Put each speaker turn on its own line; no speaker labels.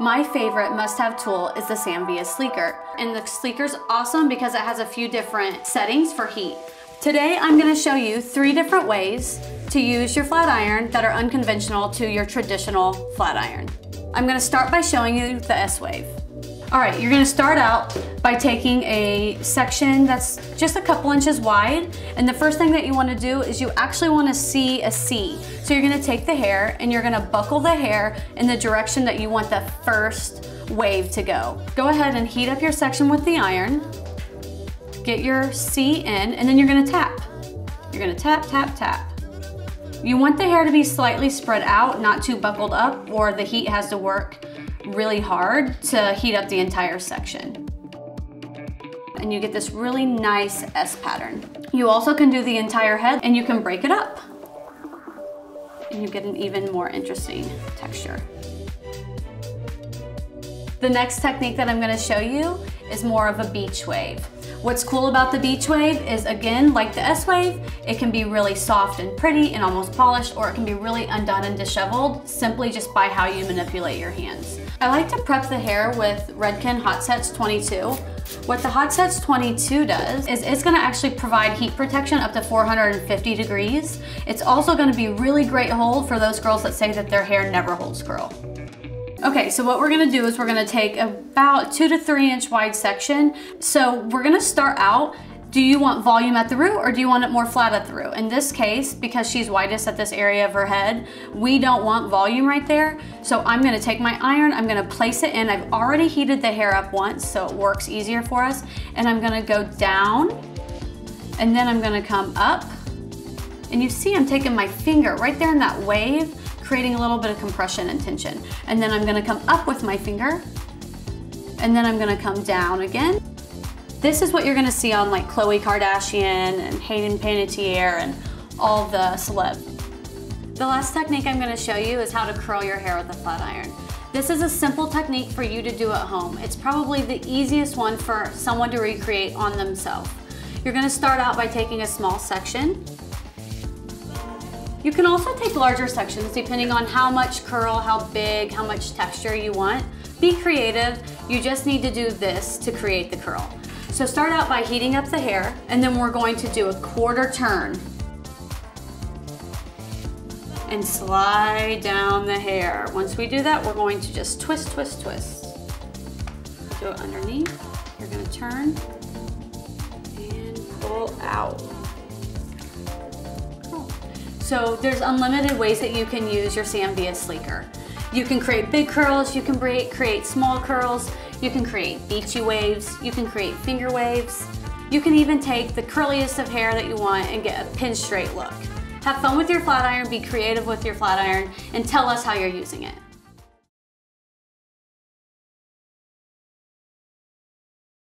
My favorite must-have tool is the Sam Villa Sleekr. And the Sleekr's awesome because it has a few different settings for heat. Today, I'm gonna show you three different ways to use your flat iron that are unconventional to your traditional flat iron. I'm gonna start by showing you the S-Wave. All right, you're gonna start out by taking a section that's just a couple inches wide. And the first thing that you wanna do is you actually wanna see a C. So you're gonna take the hair and you're gonna buckle the hair in the direction that you want the first wave to go. Go ahead and heat up your section with the iron. Get your C in and then you're gonna tap. You're gonna tap, tap, tap. You want the hair to be slightly spread out, not too buckled up or the heat has to work really hard to heat up the entire section. And you get this really nice S pattern. You also can do the entire head and you can break it up. And you get an even more interesting texture. The next technique that I'm gonna show you is more of a beach wave. What's cool about the beach wave is again, like the S wave, it can be really soft and pretty and almost polished, or it can be really undone and disheveled simply just by how you manipulate your hands. I like to prep the hair with Redken Hot Sets 22. What the Hot Sets 22 does is it's gonna actually provide heat protection up to 450 degrees. It's also gonna be really great hold for those girls that say that their hair never holds curl. Okay, so what we're gonna do is we're gonna take about two to three inch wide section. So we're gonna start out do you want volume at the root or do you want it more flat at the root? In this case, because she's widest at this area of her head, we don't want volume right there. So I'm gonna take my iron, I'm gonna place it in. I've already heated the hair up once, so it works easier for us. And I'm gonna go down, and then I'm gonna come up. And you see I'm taking my finger right there in that wave, creating a little bit of compression and tension. And then I'm gonna come up with my finger, and then I'm gonna come down again. This is what you're gonna see on like Khloe Kardashian and Hayden Panettiere and all the celeb. The last technique I'm gonna show you is how to curl your hair with a flat iron. This is a simple technique for you to do at home. It's probably the easiest one for someone to recreate on themselves. You're gonna start out by taking a small section. You can also take larger sections depending on how much curl, how big, how much texture you want. Be creative, you just need to do this to create the curl. So start out by heating up the hair and then we're going to do a quarter turn and slide down the hair. Once we do that, we're going to just twist, twist, twist. Do it underneath. You're gonna turn and pull out. So there's unlimited ways that you can use your Sam Villa Sleekr. You can create big curls, you can create small curls, you can create beachy waves, you can create finger waves, you can even take the curliest of hair that you want and get a pin straight look. Have fun with your flat iron, be creative with your flat iron, and tell us how you're using it.